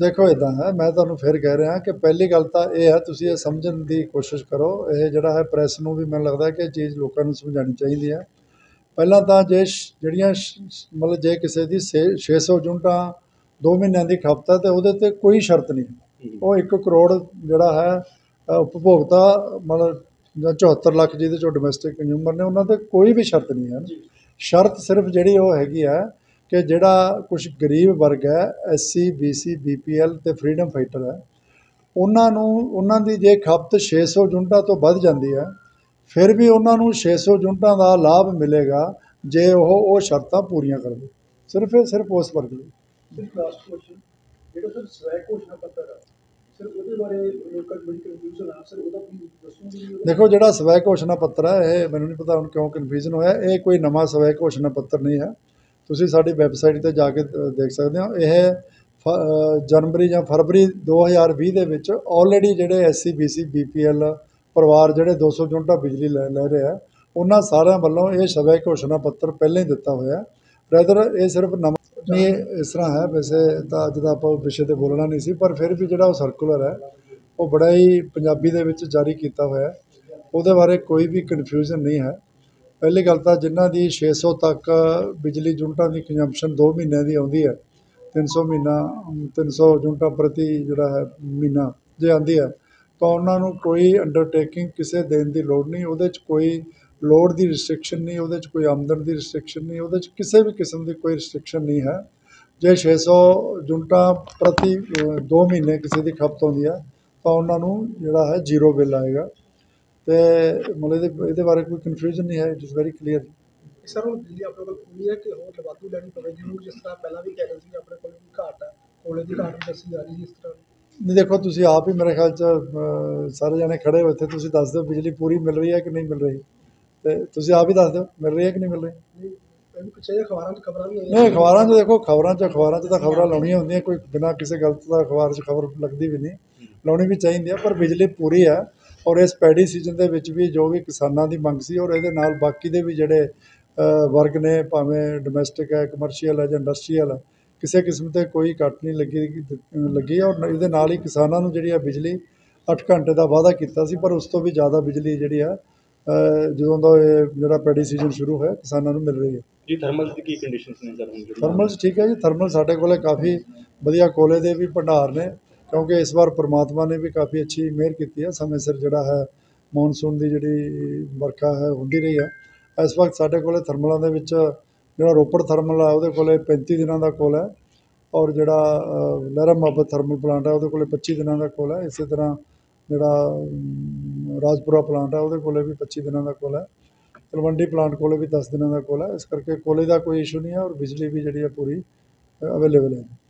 ਦੇਖੋ ਇਦਾਂ ਹੈ ਮੈਂ ਤੁਹਾਨੂੰ ਫਿਰ ਕਹਿ ਰਿਹਾ ਕਿ ਪਹਿਲੀ ਗੱਲ ਤਾਂ ਇਹ ਹੈ ਤੁਸੀਂ ਇਹ ਸਮਝਣ ਦੀ ਕੋਸ਼ਿਸ਼ ਕਰੋ। ਇਹ ਜਿਹੜਾ ਹੈ ਪ੍ਰੈਸ ਨੂੰ ਵੀ ਮੈਨੂੰ ਲੱਗਦਾ ਕਿ ਇਹ ਚੀਜ਼ ਲੋਕਾਂ ਨੂੰ ਸਮਝਾਉਣੀ ਚਾਹੀਦੀ ਹੈ। ਪਹਿਲਾਂ ਤਾਂ ਜੇ ਜਿਹੜੀਆਂ ਮਤਲਬ ਜੇ ਕਿਸੇ ਦੀ ਛੇ 600 ਯੂਨਿਟਾਂ 2 ਮਹੀਨਿਆਂ ਦੀ ਖਪਤ ਹੈ ਤੇ ਉਹਦੇ ਤੇ ਕੋਈ ਸ਼ਰਤ ਨਹੀਂ ਉਹ 1 ਕਰੋੜ ਜਿਹੜਾ ਹੈ ਉਪਭੋਗਤਾ ਮਤਲਬ ਜਾਂ 74 ਲੱਖ ਜਿਹਦੇ ਚੋਂ ਡੋਮੈਸਟਿਕ ਕੰਜ਼ਿਊਮਰ ਨੇ ਉਹਨਾਂ ਤੇ ਕੋਈ ਵੀ ਸ਼ਰਤ ਨਹੀਂ ਹੈ। ਸ਼ਰਤ ਸਿਰਫ ਜਿਹੜੀ ਉਹ ਹੈਗੀ ਹੈ ਕਿ ਜਿਹੜਾ ਕੁਝ ਗਰੀਬ ਵਰਗ ਹੈ ਐਸਸੀ ਬੀਸੀ ਬੀਪੀਐਲ ਤੇ ਫਰੀडम ਫਾਈਟਰ ਹੈ ਉਹਨਾਂ ਨੂੰ ਉਹਨਾਂ ਦੀ ਜੇ ਖਪਤ 600 ਯੂਨਿਟਾਂ ਤੋਂ ਵੱਧ ਜਾਂਦੀ ਹੈ ਫਿਰ ਵੀ ਉਹਨਾਂ ਨੂੰ 600 ਯੂਨਿਟਾਂ ਦਾ ਲਾਭ ਮਿਲੇਗਾ ਜੇ ਉਹ ਉਹ ਸ਼ਰਤਾਂ ਪੂਰੀਆਂ ਕਰਦੇ। ਸਿਰਫ ਇਹ ਸਿਰਫ ਉਸ ਵਰਗ ਲਈ। ਸਿਰਫ ਲਾਸਟ ਕੁਐਸਚਨ ਜਿਹੜਾ ਸਰ ਸਵੈ ਘੋਸ਼ਣਾ ਪੱਤਰ ਆ ਸਰ ਉਹਦੇ ਬਾਰੇ ਲੋਕਾਂ ਨੂੰ ਕਨਫਿਊਜ਼ਨ ਆ ਸਰ ਉਹਦਾ? ਦੇਖੋ ਜਿਹੜਾ ਸਵੈ ਘੋਸ਼ਣਾ ਪੱਤਰ ਹੈ ਇਹ ਮੈਨੂੰ ਨਹੀਂ ਪਤਾ ਹੁਣ ਕਿਉਂ ਕਨਫਿਊਜ਼ਨ ਹੋਇਆ ਇਹ ਕੋਈ ਨਵਾਂ ਸਵੈ ਘੋਸ਼ਣਾ ਪੱਤਰ ਨਹੀਂ ਹੈ। ਤੁਸੀਂ ਸਾਡੀ ਵੈਬਸਾਈਟ ਤੇ ਜਾ ਕੇ ਦੇਖ ਸਕਦੇ ਹੋ। ਇਹ ਫ- ਜਨਵਰੀ ਜਾਂ ਫਰਵਰੀ 2020 ਦੇ ਵਿੱਚ ਆਲਰੇਡੀ ਜਿਹੜੇ ਐਸਸੀ ਬੀਸੀ ਬੀਪੀਐਲ ਪਰਿਵਾਰ ਜਿਹੜੇ 200 ਯੂਨਿਟਾਂ ਬਿਜਲੀ ਲੈ ਲੈ ਰਹੇ ਆ, ਉਹਨਾਂ ਸਾਰਿਆਂ ਵੱਲੋਂ ਇਹ ਸਵੈ ਘੋਸ਼ਣਾ ਪੱਤਰ ਪਹਿਲਾਂ ਹੀ ਦਿੱਤਾ ਹੋਇਆ। ਰੈਦਰ ਇਹ ਸਿਰਫ ਨਵਾਂ ਨਹੀਂ, ਇਸ ਤਰ੍ਹਾਂ ਹੈ, ਵੈਸੇ ਤਾਂ ਅੱਜ ਦਾ ਆਪਾਂ ਉਹ ਵਿਸ਼ੇ ਤੇ ਬੋਲਣਾ ਨਹੀਂ ਸੀ, ਪਰ ਫਿਰ ਵੀ ਜਿਹੜਾ ਉਹ ਸਰਕੂਲਰ ਹੈ, ਉਹ ਬੜਾ ਹੀ ਪੰਜਾਬੀ ਦੇ ਵਿੱਚ ਜਾਰੀ ਕੀਤਾ ਹੋਇਆ। ਉਹਦੇ ਬਾਰੇ ਕੋਈ ਵੀ ਕਨਫਿਊਜ਼ਨ ਨਹੀਂ ਹੈ। ਪਹਿਲੀ ਗੱਲ ਤਾਂ ਜਿਨ੍ਹਾਂ ਦੀ 600 ਤੱਕ ਬਿਜਲੀ ਯੂਨਿਟਾਂ ਦੀ ਕੰਜ਼ੰਪਸ਼ਨ 2 ਮਹੀਨਿਆਂ ਦੀ ਆਉਂਦੀ ਹੈ 300 ਮਹੀਨਾ 300 ਯੂਨਿਟਾਂ ਪ੍ਰਤੀ ਜਿਹੜਾ ਹੈ ਮਹੀਨਾ ਜੇ ਆਉਂਦੀ ਹੈ, ਤਾਂ ਉਹਨਾਂ ਨੂੰ ਕੋਈ ਅੰਡਰਟੇਕਿੰਗ ਕਿਸੇ ਦੇਣ ਦੀ ਲੋੜ ਨਹੀਂ, ਉਹਦੇ 'ਚ ਕੋਈ ਲੋਡ ਦੀ ਰਿਸਟ੍ਰਿਕਸ਼ਨ ਨਹੀਂ, ਉਹਦੇ 'ਚ ਕੋਈ ਆਮਦਨ ਦੀ ਰਿਸਟ੍ਰਿਕਸ਼ਨ ਨਹੀਂ, ਉਹਦੇ 'ਚ ਕਿਸੇ ਵੀ ਕਿਸਮ ਦੀ ਕੋਈ ਰਿਸਟ੍ਰਿਕਸ਼ਨ ਨਹੀਂ ਹੈ। ਜੇ 600 ਯੂਨਿਟਾਂ ਪ੍ਰਤੀ 2 ਮਹੀਨੇ ਕਿਸੇ ਦੀ ਖਪਤ ਹੁੰਦੀ ਹੈ, ਤਾਂ ਉਹਨਾਂ ਨੂੰ ਜਿਹੜਾ ਹੈ ਜ਼ੀਰੋ ਬਿੱਲ ਆਏਗਾ। ਤੇ ਮਤਲਬ ਇਹਦੇ ਇਹਦੇ ਬਾਰੇ ਕੋਈ ਕਨਫਿਊਜ਼ਨ ਨਹੀਂ ਹੈ it is very clear sir ਹੁਣ ਬਿਜਲੀ ਆਪਣੇ ਕੋਲ ਪੂਰੀ ਹੈ ਕਿ ਹੋਰ ਵਾਧੂ ਲੈਣੀ ਪਵੇਗੀ। ਉਹਨੂੰ ਜਿਸ ਤਰ੍ਹਾਂ ਪਹਿਲਾਂ ਵੀ ਕਹਿ ਰਹੇ ਸੀ ਆਪਣੇ ਕੋਲ ਵੀ ਘਾਟ ਹੈ ਕੋਲੇ ਦੀ ਘਾਟ ਦੱਸੀ ਜਾ ਰਹੀ ਇਸ ਤਰ੍ਹਾਂ। ਨਹੀਂ ਦੇਖੋ ਤੁਸੀਂ ਆਪ ਹੀ ਮੇਰੇ ਖਿਆਲ ਚ ਸਾਰੇ ਜਣੇ ਖੜੇ ਹੋ ਇੱਥੇ ਤੁਸੀਂ ਦੱਸ ਦਿਓ ਬਿਜਲੀ ਪੂਰੀ ਮਿਲ ਰਹੀ ਹੈ ਕਿ ਨਹੀਂ ਮਿਲ ਰਹੀ। ਤੇ ਤੁਸੀਂ ਆਪ ਹੀ ਦੱਸ ਦਿਓ ਮਿਲ ਰਹੀ ਹੈ ਕਿ ਨਹੀਂ ਮਿਲ ਰਹੀ? ਨਹੀਂ ਇਹ ਵੀ ਪਿੱਛੇ ਜਿਹੇ ਅਖਬਾਰਾਂ 'ਚ ਖਬਰਾਂ ਵੀ ਆਈਆਂ ਨਹੀਂ ਅਖਬਾਰਾਂ 'ਚ ਦੇਖੋ ਖਬਰਾਂ 'ਚ ਅਖਬਾਰਾਂ 'ਚ ਤਾਂ ਖਬਰਾਂ ਲਾਉਣੀਆਂ ਹੁੰਦੀਆਂ ਕੋਈ ਬਿਨਾਂ ਕਿਸੇ ਗਲਤ ਦਾ ਅਖਬਾਰ 'ਚ ਖਬਰ ਲੱਗਦੀ ਵੀ ਨਹੀਂ। ਲਾਉਣੀ ਵੀ ਚਾਹੀਦੀ ਹੈ ਪਰ ਬਿਜਲੀ ਪੂਰੀ ਹੈ। ਔਰ ਇਸ ਪੈਡੀ ਸੀਜ਼ਨ ਦੇ ਵਿੱਚ ਵੀ ਜੋ ਵੀ ਕਿਸਾਨਾਂ ਦੀ ਮੰਗ ਸੀ ਔਰ ਇਹਦੇ ਨਾਲ ਬਾਕੀ ਦੇ ਵੀ ਜਿਹੜੇ ਵਰਗ ਨੇ ਭਾਵੇਂ ਡੋਮੈਸਟਿਕ ਹੈ ਕਮਰਸ਼ੀਅਲ ਹੈ ਜਾਂ ਇੰਡਸਟਰੀਅਲ ਹੈ ਕਿਸੇ ਕਿਸਮ ਤੇ ਕੋਈ ਕੱਟ ਨਹੀਂ ਲੱਗੀ ਲੱਗੀ ਔਰ ਇਹਦੇ ਨਾਲ ਹੀ ਕਿਸਾਨਾਂ ਨੂੰ ਜਿਹੜੀ ਹੈ ਬਿਜਲੀ 8 ਘੰਟੇ ਦਾ ਵਾਅਦਾ ਕੀਤਾ ਸੀ ਪਰ ਉਸ ਤੋਂ ਵੀ ਜ਼ਿਆਦਾ ਬਿਜਲੀ ਜਿਹੜੀ ਆ ਜਦੋਂ ਦਾ ਇਹ ਜਿਹੜਾ ਪੈਡੀ ਸੀਜ਼ਨ ਸ਼ੁਰੂ ਹੋਇਆ ਕਿਸਾਨਾਂ ਨੂੰ ਮਿਲ ਰਹੀ ਹੈ। ਜੀ ਥਰਮਲ ਦੀ ਕੀ ਕੰਡੀਸ਼ਨਸ ਨੇ ਸਰ ਹੁਣ ਜਿਹੜੀ? ਥਰਮਲ 'ਚ ਠੀਕ ਹੈ ਜੀ ਥਰਮਲ ਸਾਡੇ ਕੋਲੇ ਕਾਫੀ ਵਧੀਆ ਕੋਲੇ ਦੇ ਵੀ ਭੰਡਾਰ ਨੇ ਕਿਉਂਕਿ ਇਸ ਵਾਰ ਪ੍ਰਮਾਤਮਾ ਨੇ ਵੀ ਕਾਫੀ ਅੱਛੀ ਮਿਹਰ ਕੀਤੀ ਹੈ ਸਮੇਂ ਸਿਰ ਜਿਹੜਾ ਹੈ, ਮੌਨਸੂਨ ਦੀ ਜਿਹੜੀ ਵਰਖਾ ਹੈ, ਹੁੰਦੀ ਰਹੀ ਹੈ ਇਸ ਵਕਤ ਸਾਡੇ ਕੋਲੇ ਥਰਮਲਾਂ ਦੇ ਵਿੱਚ ਜਿਹੜਾ ਰੋਪੜ ਥਰਮਲ ਆ, ਉਹਦੇ ਕੋਲੇ 35 ਦਿਨਾਂ ਦਾ ਕੋਲ ਹੈ ਔਰ ਜਿਹੜਾ ਲਹਿਰਾ ਮੁਹੱਬਤ ਥਰਮਲ ਪਲਾਂਟ ਹੈ ਉਹਦੇ ਕੋਲੇ 25 ਦਿਨਾਂ ਦਾ ਕੋਲ ਹੈ। ਇਸੇ ਤਰ੍ਹਾਂ ਜਿਹੜਾ ਰਾਜਪੁਰਾ ਪਲਾਂਟ ਹੈ ਉਹਦੇ ਕੋਲੇ ਵੀ 25 ਦਿਨਾਂ ਦਾ ਕੋਲ ਹੈ। ਤਲਵੰਡੀ ਪਲਾਂਟ ਕੋਲੇ ਵੀ 10 ਦਿਨਾਂ ਦਾ ਕੋਲ ਹੈ। ਇਸ ਕਰਕੇ ਕੋਲੇ ਦਾ ਕੋਈ ਇਸ਼ੂ ਨਹੀਂ ਹੈ ਔਰ ਬਿਜਲੀ ਵੀ ਜਿਹੜੀ ਹੈ ਪੂਰੀ ਅਵੇਲੇਬਲ ਹੈ।